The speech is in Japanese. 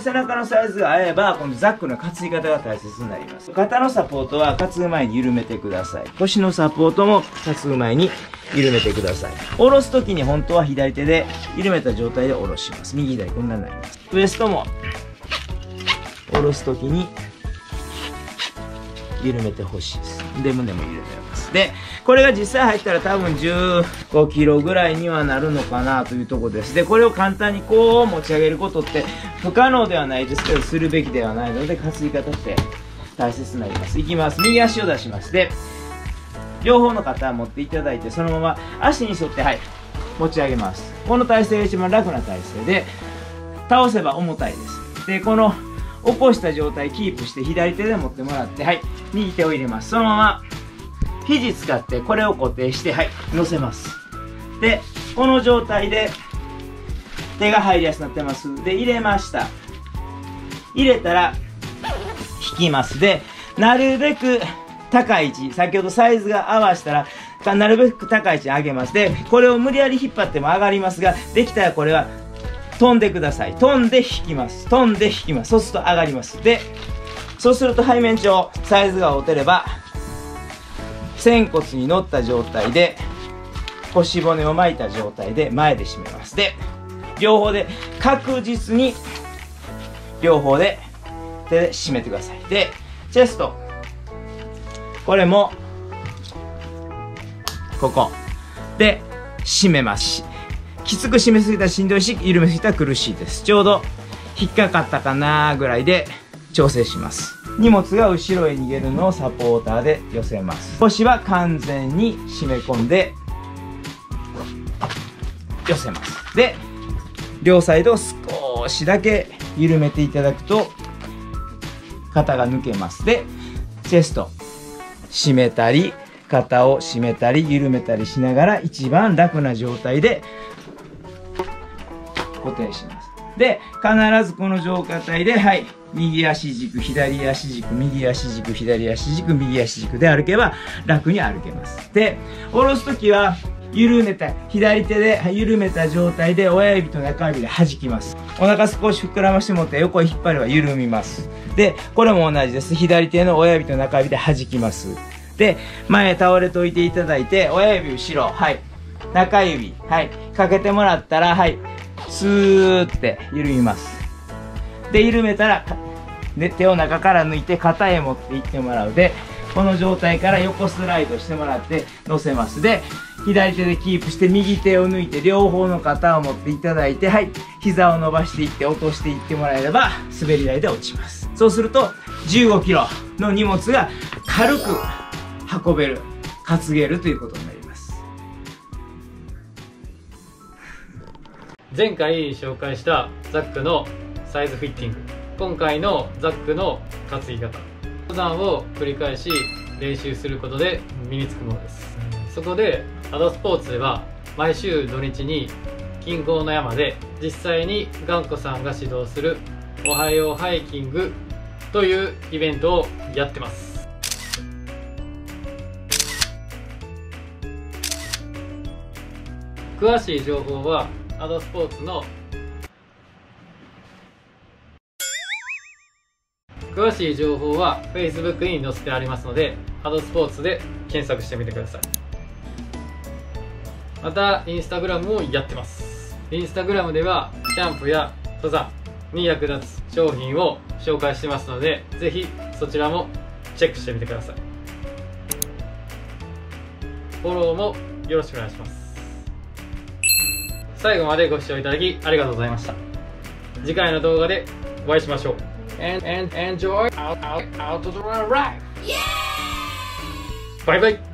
背中のサイズが合えば、このザックの担ぎ方が大切になります。肩のサポートは担ぐ前に緩めてください。腰のサポートも担ぐ前に緩めてください。下ろす時に本当は左手で緩めた状態で下ろします。右左こんなになります。ウエストも下ろす時に緩めてほしいです。で、胸も緩めます。で、これが実際入ったら多分15キロぐらいにはなるのかなというところです。で、これを簡単にこう持ち上げることって不可能ではないですけど、するべきではないので、担ぎ方って大切になります。いきます。右足を出します。で、両方の肩を持っていただいて、そのまま足に沿って、はい、持ち上げます。この体勢が一番楽な体勢で、倒せば重たいです。で、この起こした状態キープして左手で持ってもらって、はい、右手を入れます。そのまま、肘使ってこれを固定して、はい、乗せます。で、この状態で手が入りやすくなってます。で、入れました。入れたら、引きます。で、なるべく高い位置、先ほどサイズが合わせたら、なるべく高い位置に上げます。で、これを無理やり引っ張っても上がりますが、できたらこれは飛んでください。飛んで引きます。飛んで引きます。そうすると上がります。で、そうすると背面上、サイズが合うてれば、仙骨に乗った状態で、腰骨を巻いた状態で前で締めます。で、両方で確実に、両方で手で締めてください。で、チェスト。これも、ここ。で、締めます。きつく締めすぎたらしんどいし、緩めすぎたら苦しいです。ちょうど引っかかったかなぐらいで調整します。荷物が後ろへ逃げるのをサポーターで寄せます。腰は完全に締め込んで寄せます。で、両サイドを少しだけ緩めていただくと肩が抜けます。で、チェスト締めたり、肩を締めたり緩めたりしながら一番楽な状態で固定します。で、必ずこの状態で、はい、右足軸、左足軸、右足軸、左足軸、右足軸で歩けば楽に歩けます。で、下ろすときは、緩めた、左手で緩めた状態で親指と中指で弾きます。お腹少し膨らましてもって横へ引っ張れば緩みます。で、これも同じです。左手の親指と中指で弾きます。で、前倒れといていただいて、親指後ろ、はい。中指、はい。かけてもらったら、はい。スーって緩みます。で、緩めたら、で手を中から抜いて肩へ持っていってもらう。で、この状態から横スライドしてもらって乗せます。で、左手でキープして右手を抜いて両方の肩を持っていただいて、はい、膝を伸ばしていって落としていってもらえれば滑り台で落ちます。そうすると15キロの荷物が軽く運べる、担げるということになります。前回紹介したザックのサイズフィッティング。今回のザックの担ぎ方。登山を繰り返し練習することで身につくものです。そこでアドスポーツでは毎週土日に近郊の山で実際に頑固さんが指導するおはようハイキングというイベントをやってます。詳しい情報はアドスポーツの詳しい情報は Facebook に載せてありますので、ハドスポーツで検索してみてください。また、インスタグラムもやってます。インスタグラムでは、キャンプや登山に役立つ商品を紹介してますので、ぜひそちらもチェックしてみてください。フォローもよろしくお願いします。最後までご視聴いただきありがとうございました。次回の動画でお会いしましょう。And, enjoy. Out, out, out of the ride. バイバイ